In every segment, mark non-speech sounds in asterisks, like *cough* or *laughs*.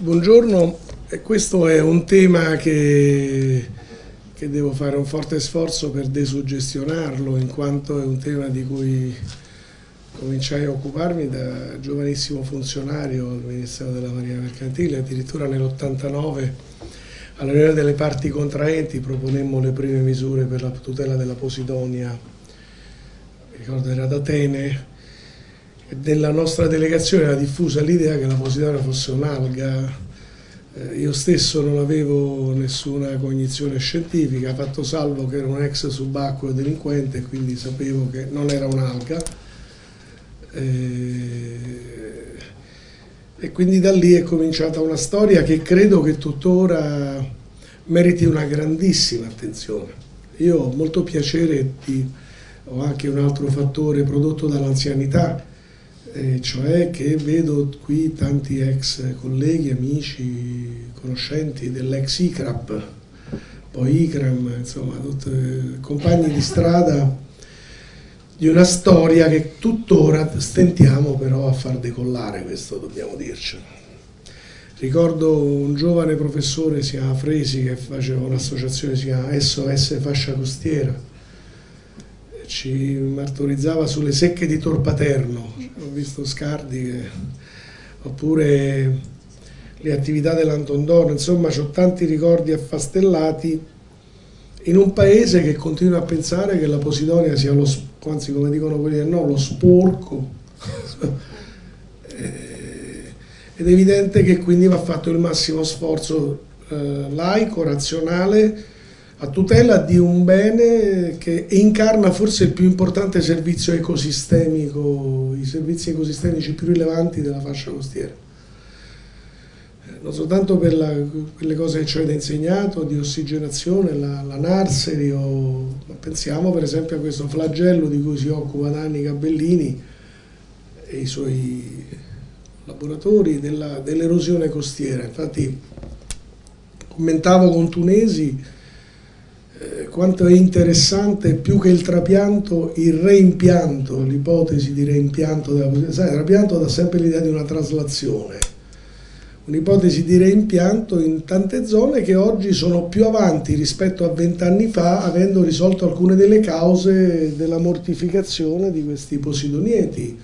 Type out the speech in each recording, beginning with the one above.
Buongiorno, questo è un tema che, che, devo fare un forte sforzo per desuggestionarlo in quanto è un tema di cui cominciai a occuparmi da giovanissimo funzionario al Ministero della Marina Mercantile, addirittura nell'89 alla riunione delle parti contraenti proponemmo le prime misure per la tutela della Posidonia, ricordo era ad Atene, della nostra delegazione era diffusa l'idea che la Posidonia fosse un'alga. Eh, io stesso non avevo nessuna cognizione scientifica, fatto salvo che era un ex subacqueo delinquente, quindi sapevo che non era un'alga. Eh, e quindi da lì è cominciata una storia che credo che tuttora meriti una grandissima attenzione. Io ho molto piacere di, ho anche un altro fattore prodotto dall'anzianità, eh, cioè che vedo qui tanti ex colleghi, amici, conoscenti dell'ex ICRAP, poi ICRAM, insomma, tutti, compagni di strada di una storia che tuttora stentiamo però a far decollare, questo dobbiamo dircelo. Ricordo un giovane professore, si chiama Fresi, che faceva un'associazione, si chiama SOS Fascia Costiera, ci martorizzava sulle secche di Tor Paterno, ho visto Scardi, che, oppure le attività dell'Antondoro, insomma ho tanti ricordi affastellati in un paese che continua a pensare che la Posidonia sia lo, anzi come dicono quelli del no, lo sporco. *laughs* Eh, ed è evidente che quindi va fatto il massimo sforzo eh, laico, razionale, a tutela di un bene che incarna forse il più importante servizio ecosistemico, i servizi ecosistemici più rilevanti della fascia costiera. Eh, non soltanto per la, quelle cose che ci avete insegnato di ossigenazione, la, la Narseri, o, ma pensiamo per esempio a questo flagello di cui si occupa Nanni Gabellini e i suoi laboratori dell'erosione dell costiera. Infatti commentavo con Tunesi eh, quanto è interessante più che il trapianto il reimpianto, l'ipotesi di reimpianto della Sai, il trapianto dà sempre l'idea di una traslazione, un'ipotesi di reimpianto in tante zone che oggi sono più avanti rispetto a vent'anni fa, avendo risolto alcune delle cause della mortificazione di questi posidonieti.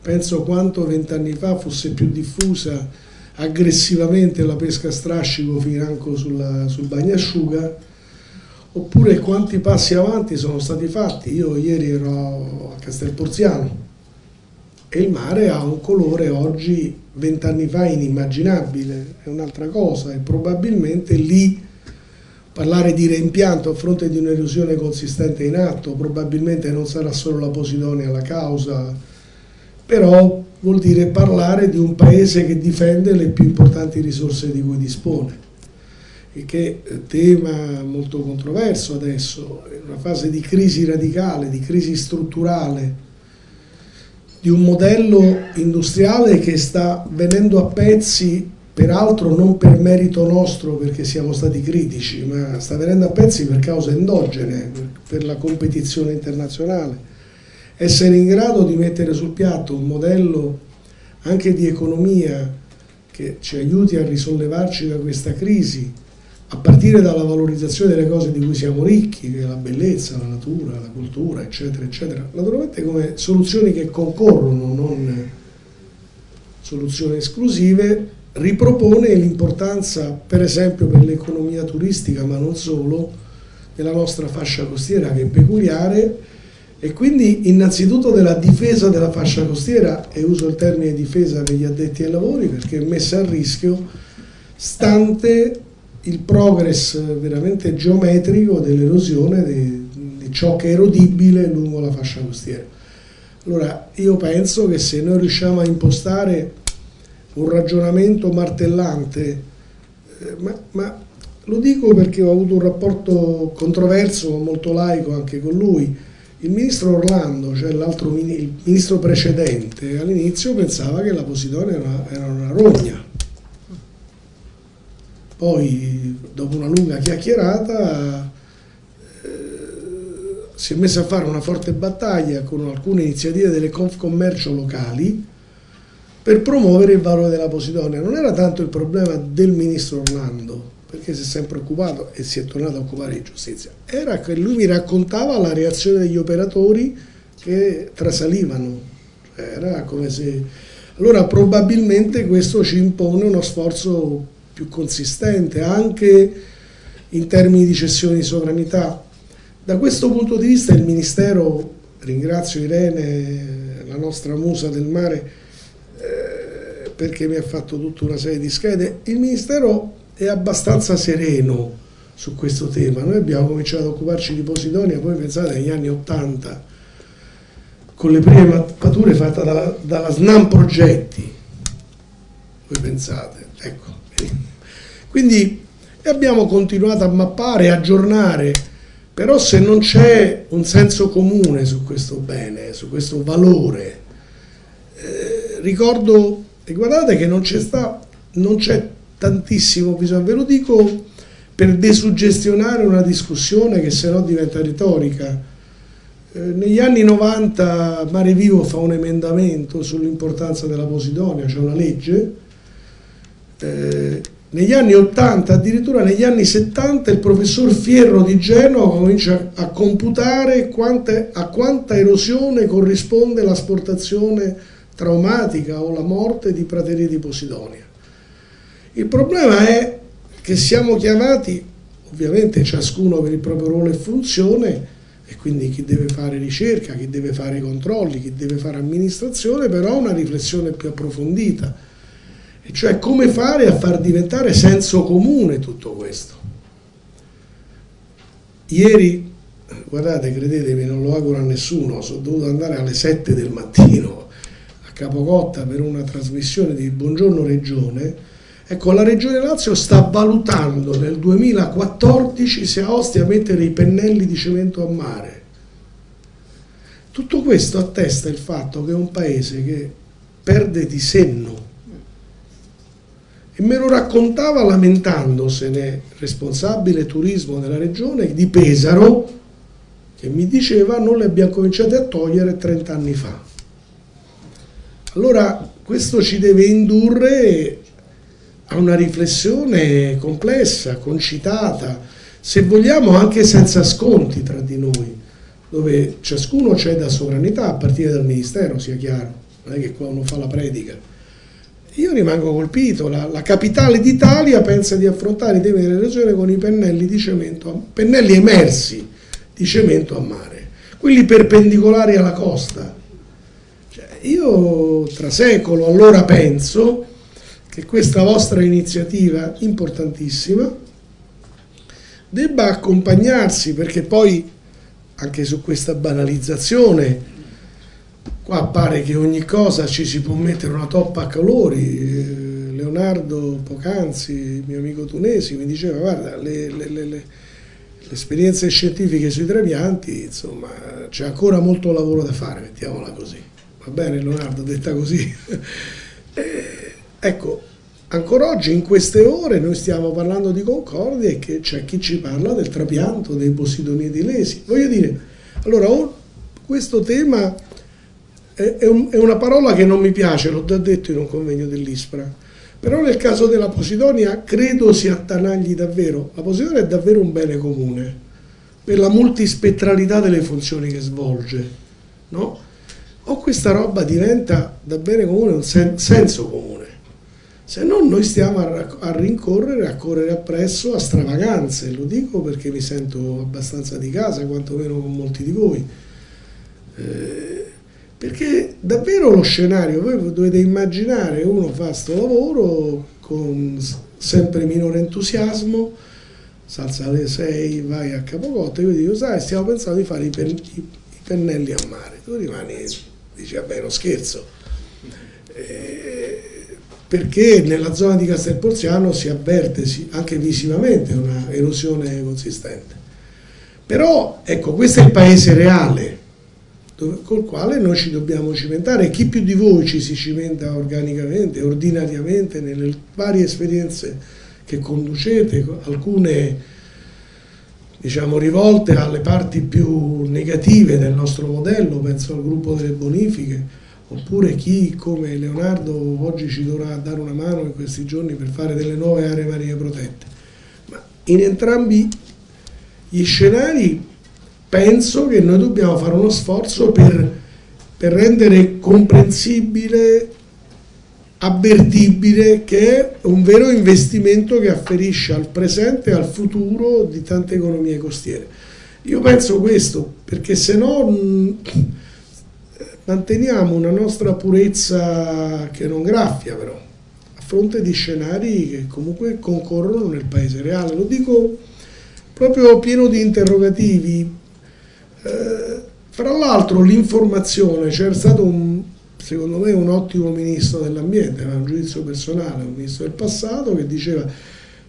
Penso quanto vent'anni fa fosse più diffusa aggressivamente la pesca strascico financo sulla, sul bagnasciuga oppure quanti passi avanti sono stati fatti. Io ieri ero a Castelporziano e il mare ha un colore oggi, vent'anni fa, inimmaginabile, è un'altra cosa. E probabilmente lì parlare di reimpianto a fronte di un'erosione consistente in atto, probabilmente non sarà solo la Posidonia la causa, però vuol dire parlare di un paese che difende le più importanti risorse di cui dispone che è tema molto controverso adesso, in una fase di crisi radicale, di crisi strutturale, di un modello industriale che sta venendo a pezzi, peraltro non per merito nostro perché siamo stati critici, ma sta venendo a pezzi per cause endogene, per la competizione internazionale. Essere in grado di mettere sul piatto un modello anche di economia che ci aiuti a risollevarci da questa crisi, a partire dalla valorizzazione delle cose di cui siamo ricchi, che è la bellezza, la natura, la cultura, eccetera, eccetera, naturalmente come soluzioni che concorrono, non soluzioni esclusive, ripropone l'importanza, per esempio, per l'economia turistica, ma non solo, della nostra fascia costiera che è peculiare e quindi innanzitutto della difesa della fascia costiera, e uso il termine difesa per gli addetti ai lavori perché è messa a rischio, stante il progress veramente geometrico dell'erosione di, di ciò che è erodibile lungo la fascia costiera. Allora io penso che se noi riusciamo a impostare un ragionamento martellante, eh, ma, ma, lo dico perché ho avuto un rapporto controverso, molto laico anche con lui, il ministro Orlando, cioè il ministro precedente, all'inizio pensava che la Posidonia era, era una rogna, poi, dopo una lunga chiacchierata, eh, si è messa a fare una forte battaglia con alcune iniziative delle Confcommercio locali per promuovere il valore della Posidonia. Non era tanto il problema del ministro Orlando, perché si è sempre occupato e si è tornato a occupare di giustizia, era che lui mi raccontava la reazione degli operatori che trasalivano. Cioè. Allora probabilmente questo ci impone uno sforzo più consistente anche in termini di cessione di sovranità. Da questo punto di vista il Ministero, ringrazio Irene, la nostra musa del mare, eh, perché mi ha fatto tutta una serie di schede, il Ministero è abbastanza sereno su questo tema. Noi abbiamo cominciato ad occuparci di Posidonia, poi pensate negli anni Ottanta, con le prime mappature fatte dalla, dalla SNAM Progetti. Voi pensate, ecco. Quindi abbiamo continuato a mappare, aggiornare, però se non c'è un senso comune su questo bene, su questo valore, eh, ricordo, e guardate che non c'è non c'è tantissimo bisogno, ve lo dico per desuggestionare una discussione che se no diventa retorica. Eh, negli anni 90 Mare Vivo fa un emendamento sull'importanza della Posidonia, c'è una legge, eh, negli anni 80, addirittura negli anni 70, il professor Fierro di Genova comincia a computare quante, a quanta erosione corrisponde l'asportazione traumatica o la morte di praterie di Posidonia. Il problema è che siamo chiamati, ovviamente ciascuno per il proprio ruolo e funzione, e quindi chi deve fare ricerca, chi deve fare controlli, chi deve fare amministrazione, però una riflessione più approfondita, cioè come fare a far diventare senso comune tutto questo. Ieri, guardate, credetemi, non lo auguro a nessuno, sono dovuto andare alle 7 del mattino a Capocotta per una trasmissione di Buongiorno Regione, Ecco, la Regione Lazio sta valutando nel 2014 se Ostia mettere i pennelli di cemento a mare. Tutto questo attesta il fatto che è un paese che perde di senno. E me lo raccontava lamentandosene responsabile turismo della regione di Pesaro, che mi diceva non le abbiamo cominciate a togliere 30 anni fa. Allora questo ci deve indurre a una riflessione complessa, concitata, se vogliamo anche senza sconti tra di noi, dove ciascuno ceda sovranità a partire dal Ministero, sia chiaro, non è che qua uno fa la predica. Io rimango colpito, la, la capitale d'Italia pensa di affrontare i temi della regione con i pennelli di cemento, pennelli emersi di cemento a mare, quelli perpendicolari alla costa. Cioè, io tra secolo allora penso che questa vostra iniziativa importantissima debba accompagnarsi perché poi anche su questa banalizzazione qua pare che ogni cosa ci si può mettere una toppa a calori. Eh, Leonardo Pocanzi, mio amico tunesi, mi diceva guarda le, le, le, le esperienze scientifiche sui trapianti insomma c'è ancora molto lavoro da fare mettiamola così. Va bene Leonardo detta così. *laughs* Eh, ecco Ancora oggi, in queste ore, noi stiamo parlando di Concordia e che c'è chi ci parla del trapianto dei posidonieti lesi. Voglio dire, allora, questo tema è, un, è una parola che non mi piace, l'ho già detto in un convegno dell'ISPRA, però nel caso della Posidonia credo si attanagli davvero. La Posidonia è davvero un bene comune per la multispettralità delle funzioni che svolge, no? O questa roba diventa da bene comune un sen senso comune se no noi stiamo a, a, rincorrere, a correre appresso a stravaganze, lo dico perché mi sento abbastanza di casa, quantomeno con molti di voi. Eh, perché davvero lo scenario, voi dovete immaginare, uno fa questo lavoro con sempre minore entusiasmo, salza alle 6, vai a Capocotta, io dico, sai, stiamo pensando di fare i, pen, i, pennelli a mare. Tu rimani, dici, vabbè, non scherzo. Eh, perché nella zona di Castelporziano si avverte anche visivamente una erosione consistente. Però ecco, questo è il paese reale col quale noi ci dobbiamo cimentare chi più di voi ci si cimenta organicamente, ordinariamente nelle varie esperienze che conducete, alcune diciamo rivolte alle parti più negative del nostro modello, penso al gruppo delle bonifiche, oppure chi come Leonardo oggi ci dovrà dare una mano in questi giorni per fare delle nuove aree marine protette. Ma in entrambi gli scenari penso che noi dobbiamo fare uno sforzo per, per rendere comprensibile, avvertibile che è un vero investimento che afferisce al presente e al futuro di tante economie costiere. Io penso questo, perché se no manteniamo una nostra purezza che non graffia però, a fronte di scenari che comunque concorrono nel paese reale. Lo dico proprio pieno di interrogativi. Eh, fra l'altro l'informazione, c'era stato un, secondo me un ottimo ministro dell'ambiente, era un giudizio personale, un ministro del passato che diceva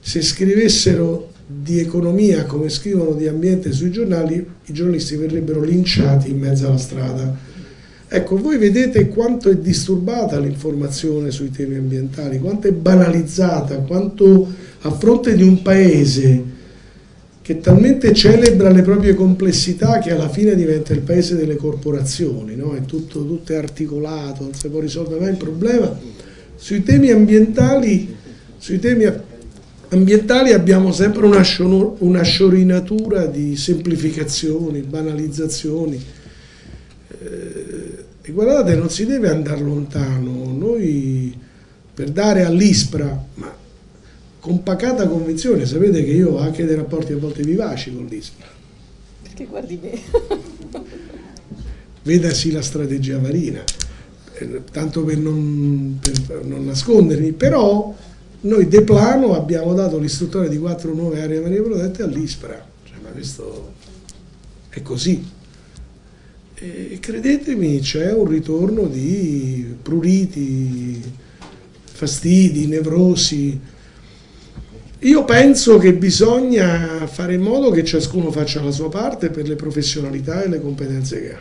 se scrivessero di economia come scrivono di ambiente sui giornali, i giornalisti verrebbero linciati in mezzo alla strada. Ecco, voi vedete quanto è disturbata l'informazione sui temi ambientali, quanto è banalizzata, quanto a fronte di un paese che talmente celebra le proprie complessità che alla fine diventa il paese delle corporazioni, no? è tutto, tutto è articolato, non si può risolvere mai il problema. Sui temi ambientali, sui temi ambientali abbiamo sempre una, una sciorinatura di semplificazioni, banalizzazioni. Eh, e guardate, non si deve andare lontano, noi per dare all'ISPRA, ma con pacata convinzione, sapete che io ho anche dei rapporti a volte vivaci con l'ISPRA. Perché guardi me? *laughs* Vedasi la strategia marina, eh, tanto per non, per non nascondermi, però noi De Plano abbiamo dato l'istruttore di quattro nuove aree marine protette all'ISPRA, cioè, ma questo è così. E credetemi, c'è un ritorno di pruriti, fastidi, nevrosi. Io penso che bisogna fare in modo che ciascuno faccia la sua parte per le professionalità e le competenze che ha.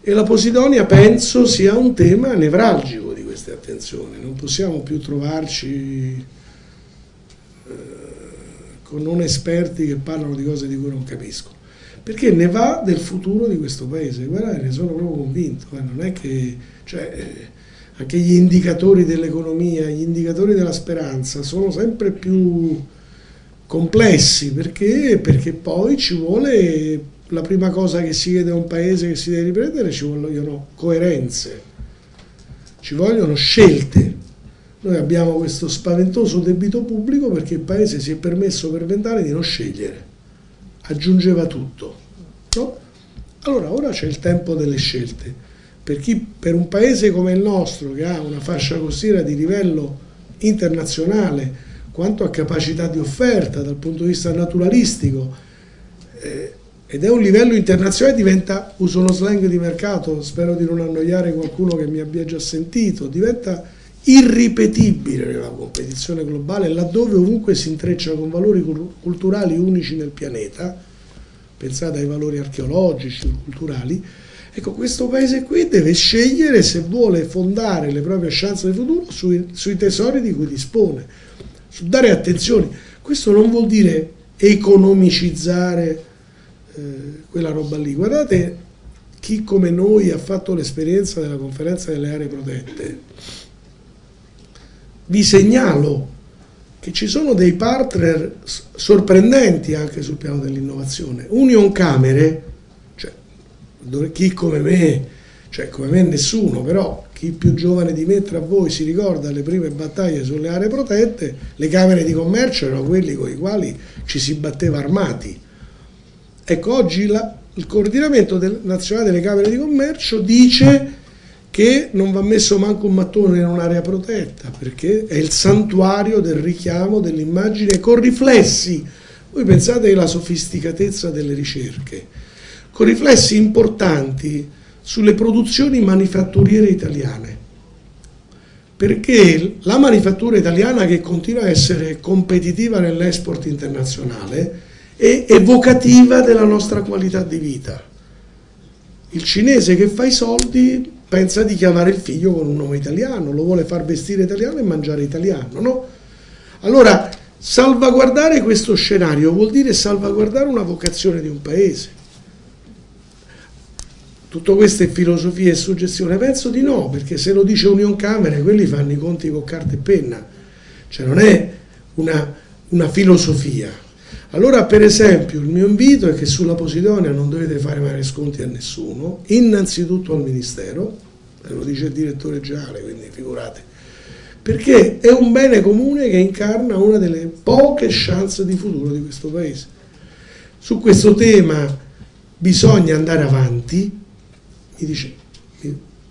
E la Posidonia penso sia un tema nevralgico di queste attenzioni, non possiamo più trovarci eh, con non esperti che parlano di cose di cui non capisco. Perché ne va del futuro di questo paese, guardate, ne sono proprio convinto, eh, non è che, cioè, anche gli indicatori dell'economia, gli indicatori della speranza sono sempre più complessi, perché? Perché poi ci vuole, la prima cosa che si chiede a un paese che si deve riprendere, ci vogliono coerenze, ci vogliono scelte. Noi abbiamo questo spaventoso debito pubblico perché il paese si è permesso per vent'anni di non scegliere aggiungeva tutto. No? Allora ora c'è il tempo delle scelte. Per, chi, per un paese come il nostro, che ha una fascia costiera di livello internazionale, quanto a capacità di offerta dal punto di vista naturalistico, eh, ed è un livello internazionale, diventa, uso uno slang di mercato, spero di non annoiare qualcuno che mi abbia già sentito, diventa irripetibile nella competizione globale, laddove ovunque si intreccia con valori culturali unici nel pianeta, pensate ai valori archeologici, culturali, ecco questo paese qui deve scegliere se vuole fondare le proprie chance di futuro sui, sui tesori di cui dispone, su dare attenzione. Questo non vuol dire economicizzare eh, quella roba lì. Guardate chi come noi ha fatto l'esperienza della conferenza delle aree protette vi segnalo che ci sono dei partner sorprendenti anche sul piano dell'innovazione. Union Camere, chi come me, cioè come me nessuno, però chi più giovane di me tra voi si ricorda le prime battaglie sulle aree protette, le camere di commercio erano quelli con i quali ci si batteva armati. Ecco, oggi la, il coordinamento del, nazionale delle camere di commercio dice che non va messo manco un mattone in un'area protetta, perché è il santuario del richiamo dell'immagine con riflessi. Voi pensate alla sofisticatezza delle ricerche, con riflessi importanti sulle produzioni manifatturiere italiane, perché la manifattura italiana che continua a essere competitiva nell'export internazionale è evocativa della nostra qualità di vita. Il cinese che fa i soldi pensa di chiamare il figlio con un nome italiano, lo vuole far vestire italiano e mangiare italiano, no? Allora, salvaguardare questo scenario vuol dire salvaguardare una vocazione di un paese. Tutto questo è filosofia e suggestione? Penso di no, perché se lo dice Union Camere, quelli fanno i conti con carta e penna, cioè non è una, una filosofia. Allora, per esempio, il mio invito è che sulla Posidonia non dovete fare mai sconti a nessuno, innanzitutto al Ministero, lo dice il direttore generale, quindi figurate, perché è un bene comune che incarna una delle poche chance di futuro di questo Paese. Su questo tema bisogna andare avanti, mi dice,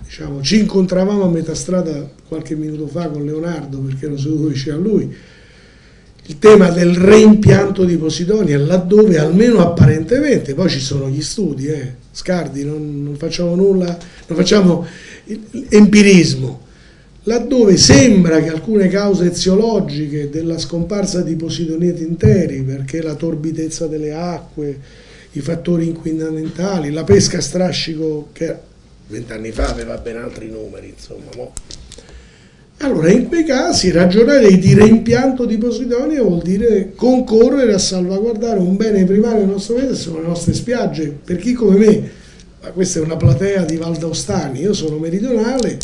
diciamo, ci incontravamo a metà strada qualche minuto fa con Leonardo perché ero seduto vicino a lui, il tema del reimpianto di Posidonia, laddove almeno apparentemente, poi ci sono gli studi, eh, scardi, non, non facciamo nulla, non facciamo empirismo, laddove sembra che alcune cause eziologiche della scomparsa di posidonieti interi, perché la torbidezza delle acque, i fattori inquinamentali, la pesca a strascico che vent'anni fa aveva ben altri numeri, insomma. No? Allora in quei casi ragionare di reimpianto di Posidonia vuol dire concorrere a salvaguardare un bene primario del nostro paese, sono le nostre spiagge. Per chi come me, ma questa è una platea di Valdostani, io sono meridionale,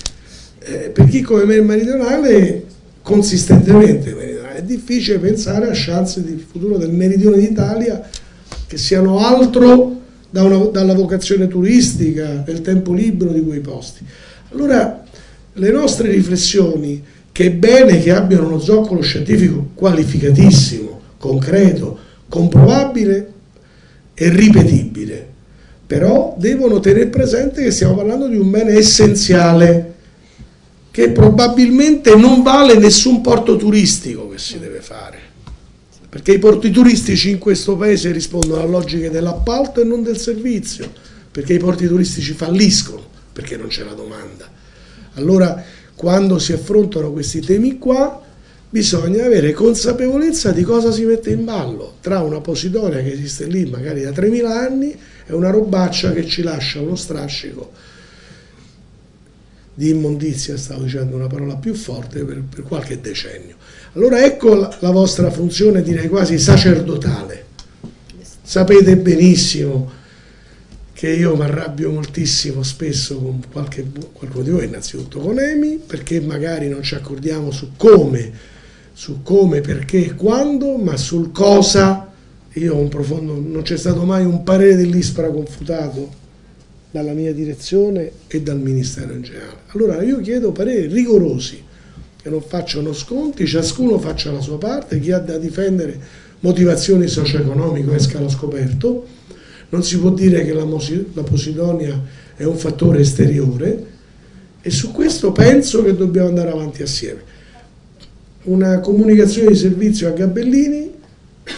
eh, per chi come me è meridionale, consistentemente meridionale, è difficile pensare a chance di futuro del meridione d'Italia che siano altro da una, dalla vocazione turistica, del tempo libero di quei posti. Allora le nostre riflessioni, che è bene che abbiano uno zoccolo scientifico qualificatissimo, concreto, comprovabile e ripetibile, però devono tenere presente che stiamo parlando di un bene essenziale che probabilmente non vale nessun porto turistico che si deve fare perché i porti turistici in questo paese rispondono a logiche dell'appalto e non del servizio, perché i porti turistici falliscono, perché non c'è la domanda. Allora, quando si affrontano questi temi qua, bisogna avere consapevolezza di cosa si mette in ballo tra una Posidonia che esiste lì magari da 3.000 anni e una robaccia che ci lascia uno strascico di immondizia, stavo dicendo una parola più forte, per, per qualche decennio. Allora ecco la, la vostra funzione, direi quasi sacerdotale. Sapete benissimo che io mi arrabbio moltissimo spesso con qualche, qualcuno di voi, innanzitutto con Emi, perché magari non ci accordiamo su come, su come, perché e quando, ma sul cosa. Io ho un profondo, non c'è stato mai un parere dell'ISPRA confutato dalla mia direzione e dal Ministero in generale. Allora io chiedo pareri rigorosi, che non facciano sconti, ciascuno faccia la sua parte, chi ha da difendere motivazioni socio-economiche esca allo scoperto, non si può dire che la, la Posidonia è un fattore esteriore e su questo penso che dobbiamo andare avanti assieme. Una comunicazione di servizio a Gabellini,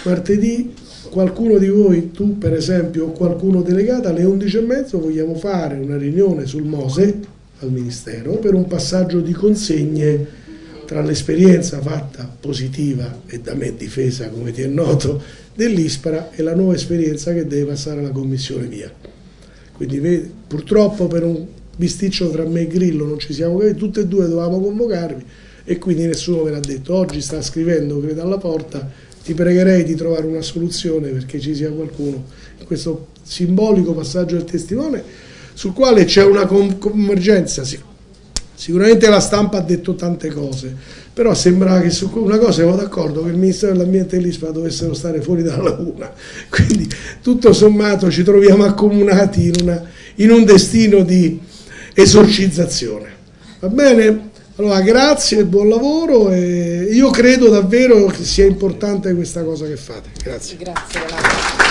martedì qualcuno di voi, tu per esempio o qualcuno delegato alle 11.30 vogliamo fare una riunione sul Mose al Ministero per un passaggio di consegne tra l'esperienza fatta positiva e da me difesa come ti è noto dell'ISPRA e la nuova esperienza che deve passare alla Commissione via. Quindi purtroppo per un bisticcio tra me e Grillo non ci siamo capiti, tutte e due dovevamo convocarvi e quindi nessuno me l'ha detto. Oggi sta scrivendo, credo, alla porta ti pregherei di trovare una soluzione perché ci sia qualcuno in questo simbolico passaggio del testimone sul quale c'è una convergenza. Sicuramente la stampa ha detto tante cose, però sembra che su una cosa siamo d'accordo che il Ministero dell'Ambiente e l'ISPA dovessero stare fuori dalla laguna. *laughs* Quindi tutto sommato ci troviamo accomunati in, una, in un destino di esorcizzazione. Va bene? Allora, grazie, buon lavoro e io credo davvero che sia importante questa cosa che fate. Grazie. Grazie.